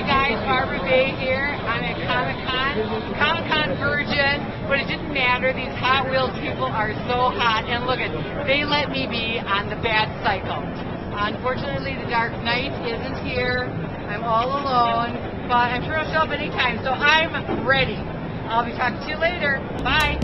Hi guys, Barbara Vey here. I'm at Comic Con, Comic Con virgin, but it didn't matter. These Hot Wheels people are so hot, and look at they let me be on the bad cycle. Unfortunately, the Dark Knight isn't here. I'm all alone, but I'm sure I'll show up anytime, so I'm ready. I'll be talking to you later. Bye.